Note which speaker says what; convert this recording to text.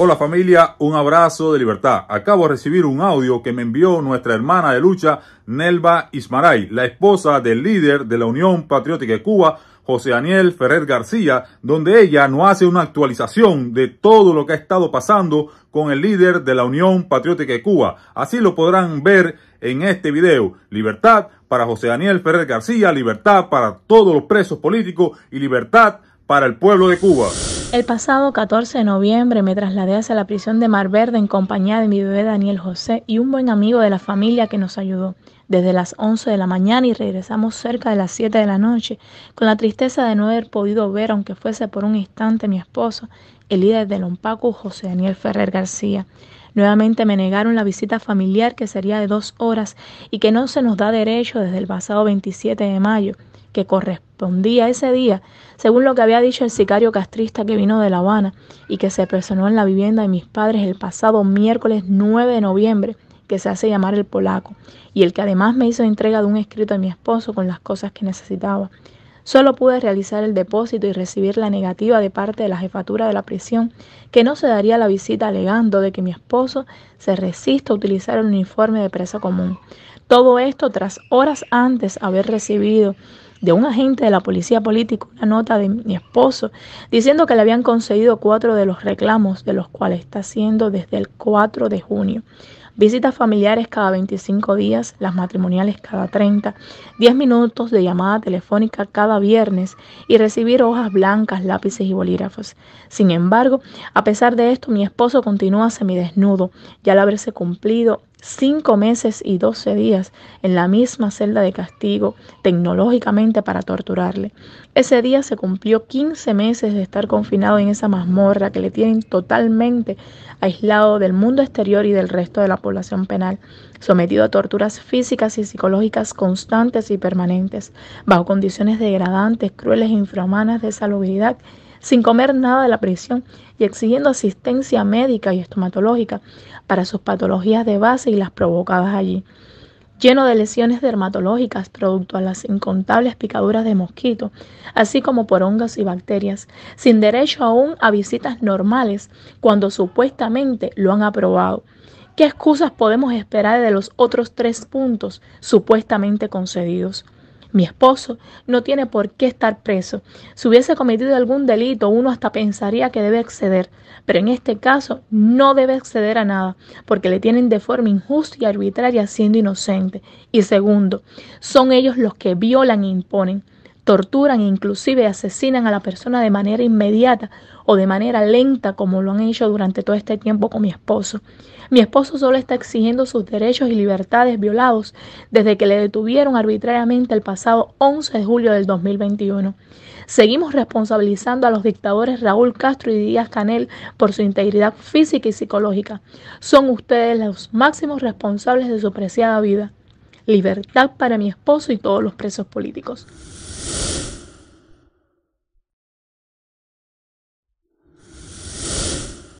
Speaker 1: Hola familia, un abrazo de libertad. Acabo de recibir un audio que me envió nuestra hermana de lucha, Nelva Ismaray, la esposa del líder de la Unión Patriótica de Cuba, José Daniel Ferrer García, donde ella nos hace una actualización de todo lo que ha estado pasando con el líder de la Unión Patriótica de Cuba. Así lo podrán ver en este video. Libertad para José Daniel Ferrer García, libertad para todos los presos políticos y libertad para el pueblo de Cuba.
Speaker 2: El pasado 14 de noviembre me trasladé hacia la prisión de Mar Verde en compañía de mi bebé Daniel José y un buen amigo de la familia que nos ayudó. Desde las 11 de la mañana y regresamos cerca de las 7 de la noche, con la tristeza de no haber podido ver, aunque fuese por un instante, mi esposo, el líder del Ompaco, José Daniel Ferrer García. Nuevamente me negaron la visita familiar que sería de dos horas y que no se nos da derecho desde el pasado 27 de mayo que correspondía ese día, según lo que había dicho el sicario castrista que vino de La Habana y que se personó en la vivienda de mis padres el pasado miércoles 9 de noviembre, que se hace llamar el polaco, y el que además me hizo entrega de un escrito a mi esposo con las cosas que necesitaba. Solo pude realizar el depósito y recibir la negativa de parte de la jefatura de la prisión, que no se daría la visita alegando de que mi esposo se resiste a utilizar el uniforme de presa común. Todo esto tras horas antes haber recibido de un agente de la policía política una nota de mi esposo diciendo que le habían concedido cuatro de los reclamos de los cuales está haciendo desde el 4 de junio. Visitas familiares cada 25 días, las matrimoniales cada 30, 10 minutos de llamada telefónica cada viernes y recibir hojas blancas, lápices y bolígrafos. Sin embargo, a pesar de esto, mi esposo continúa semidesnudo y al haberse cumplido cinco meses y doce días en la misma celda de castigo tecnológicamente para torturarle. Ese día se cumplió 15 meses de estar confinado en esa mazmorra que le tienen totalmente aislado del mundo exterior y del resto de la población penal, sometido a torturas físicas y psicológicas constantes y permanentes, bajo condiciones degradantes, crueles e infrahumanas de salubridad sin comer nada de la prisión y exigiendo asistencia médica y estomatológica para sus patologías de base y las provocadas allí. Lleno de lesiones dermatológicas producto a las incontables picaduras de mosquito, así como por hongos y bacterias, sin derecho aún a visitas normales cuando supuestamente lo han aprobado. ¿Qué excusas podemos esperar de los otros tres puntos supuestamente concedidos? Mi esposo no tiene por qué estar preso. Si hubiese cometido algún delito, uno hasta pensaría que debe exceder, pero en este caso no debe exceder a nada, porque le tienen de forma injusta y arbitraria siendo inocente. Y segundo, son ellos los que violan e imponen torturan e inclusive asesinan a la persona de manera inmediata o de manera lenta como lo han hecho durante todo este tiempo con mi esposo. Mi esposo solo está exigiendo sus derechos y libertades violados desde que le detuvieron arbitrariamente el pasado 11 de julio del 2021. Seguimos responsabilizando a los dictadores Raúl Castro y Díaz Canel por su integridad física y psicológica. Son ustedes los máximos responsables de su preciada vida libertad para mi esposo y todos los presos políticos.